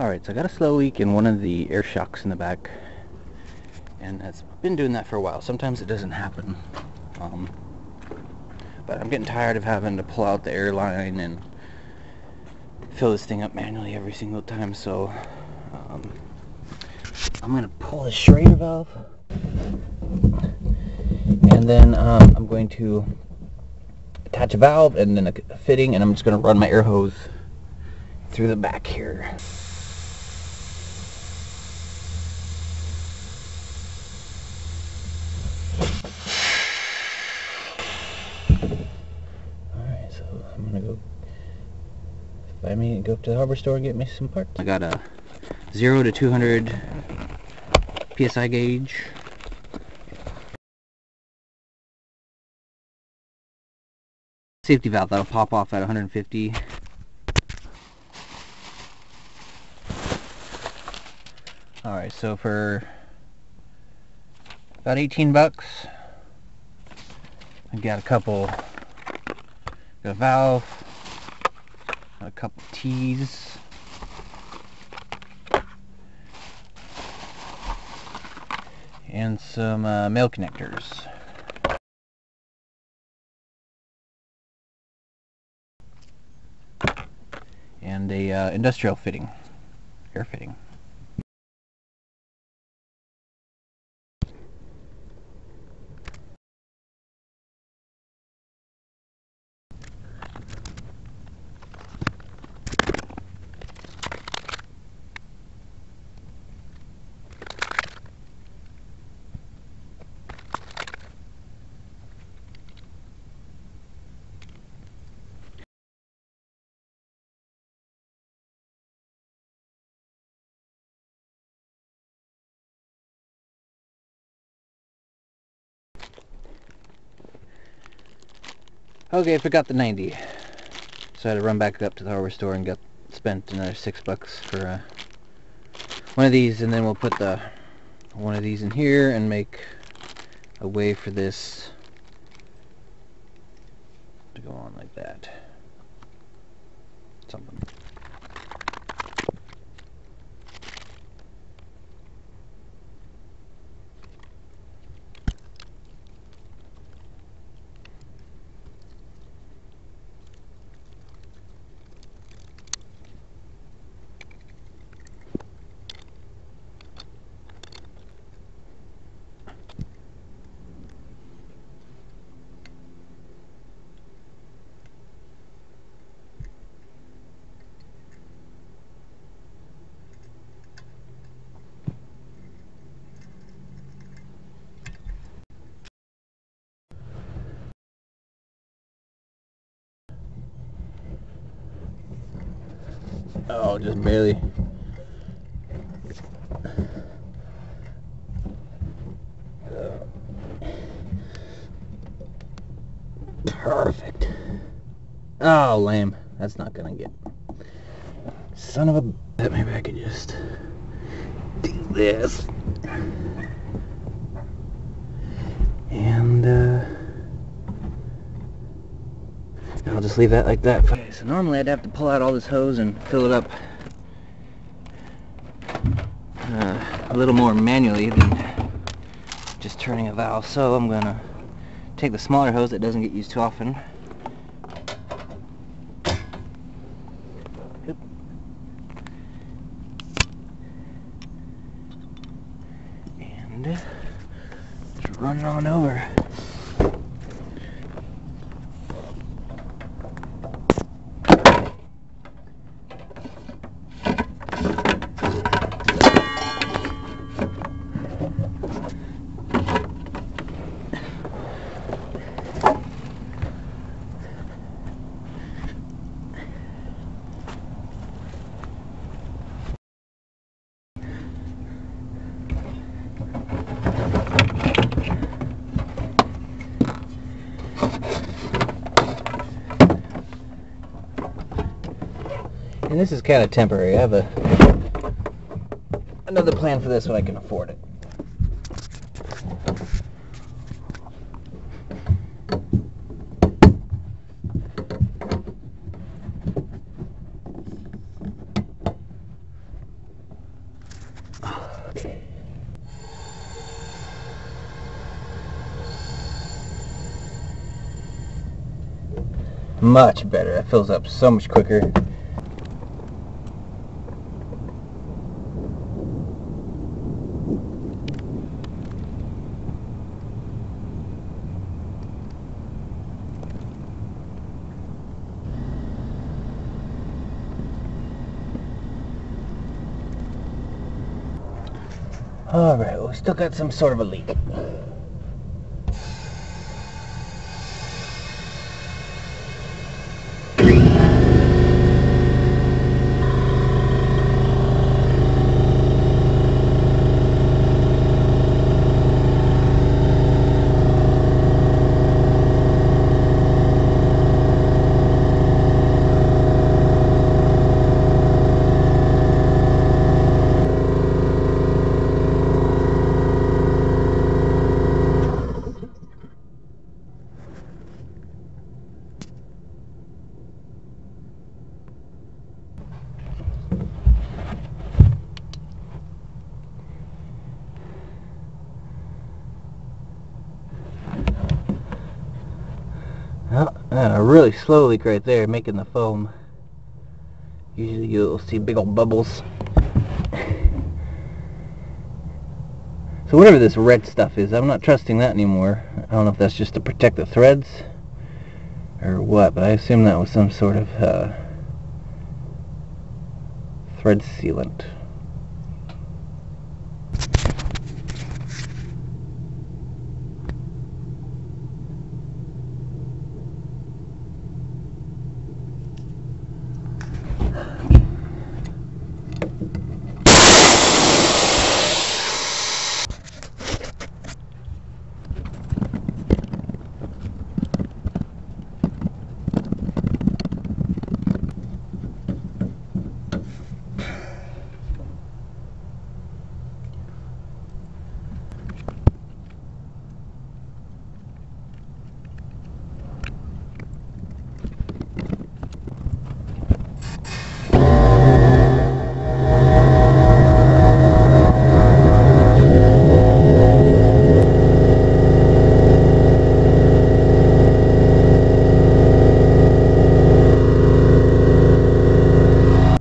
Alright, so I got a slow leak in one of the air shocks in the back. And it's been doing that for a while. Sometimes it doesn't happen. Um, but I'm getting tired of having to pull out the air line and fill this thing up manually every single time. So um, I'm going to pull the Schrader valve. And then um, I'm going to attach a valve and then a fitting and I'm just going to run my air hose through the back here. Alright, so I'm gonna go buy mean, go up to the hardware store and get me some parts. I got a 0 to 200 PSI gauge. Safety valve that'll pop off at 150. Alright, so for about 18 bucks, I got a couple, got a valve, T's, and some uh, male connectors. And a uh, industrial fitting, air fitting. Okay, I forgot the 90. So I had to run back up to the hardware store and got spent another six bucks for uh, one of these and then we'll put the one of these in here and make a way for this to go on like that. Something. Oh, just barely. Perfect. Oh, lame. That's not gonna get. Son of a. Maybe I could just do this. And, uh. I'll just leave that like that. Okay, so normally I'd have to pull out all this hose and fill it up uh, a little more manually than just turning a valve. So I'm gonna take the smaller hose that doesn't get used too often. And just run it on over. And this is kind of temporary. I have a another plan for this when I can afford it. much better. That fills up so much quicker. Alright, well, we still got some sort of a leak. Oh, and a really slow leak right there, making the foam. Usually you'll see big old bubbles. So whatever this red stuff is, I'm not trusting that anymore. I don't know if that's just to protect the threads or what, but I assume that was some sort of uh, thread sealant.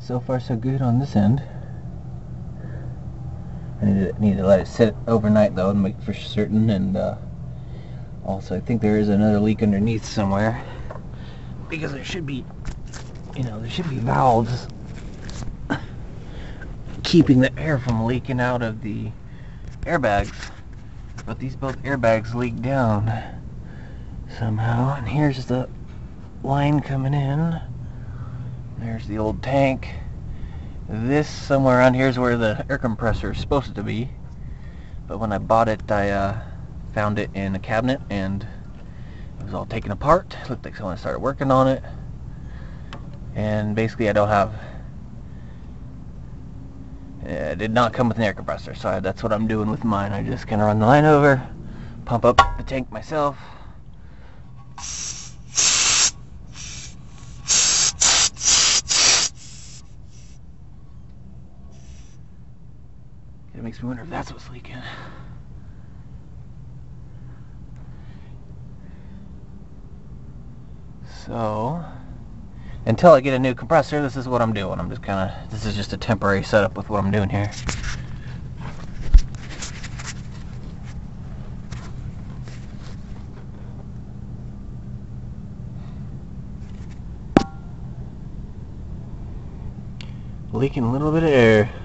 So far so good on this end. I need to, need to let it sit overnight though and make for certain and uh, also I think there is another leak underneath somewhere because there should be you know there should be valves keeping the air from leaking out of the airbags but these both airbags leak down somehow and here's the line coming in there's the old tank. This somewhere around here is where the air compressor is supposed to be. But when I bought it, I uh, found it in a cabinet and it was all taken apart. It looked like someone started working on it. And basically I don't have... It did not come with an air compressor, so I, that's what I'm doing with mine. I just kind of run the line over, pump up the tank myself, It makes me wonder if that's what's leaking. So, until I get a new compressor, this is what I'm doing. I'm just kind of, this is just a temporary setup with what I'm doing here. Leaking a little bit of air.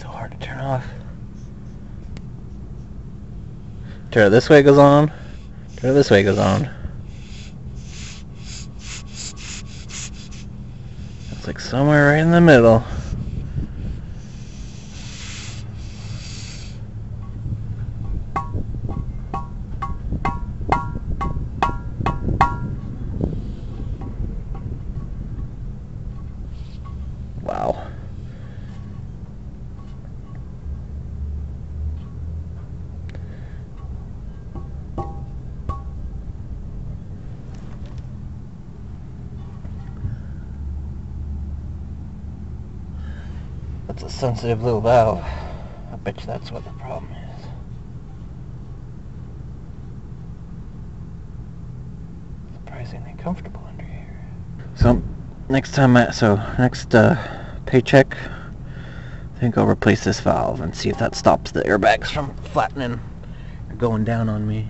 So hard to turn off. Turn it this way goes on. Turn it this way goes on. It's like somewhere right in the middle. That's a sensitive little valve. I bet you that's what the problem is. Surprisingly comfortable under here. So next time, I, so next uh, paycheck, I think I'll replace this valve and see if that stops the airbags from flattening or going down on me.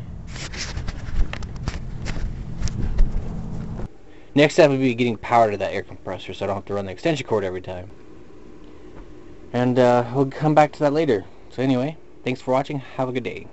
Next step would be getting power to that air compressor so I don't have to run the extension cord every time. And uh, we'll come back to that later. So anyway, thanks for watching. Have a good day.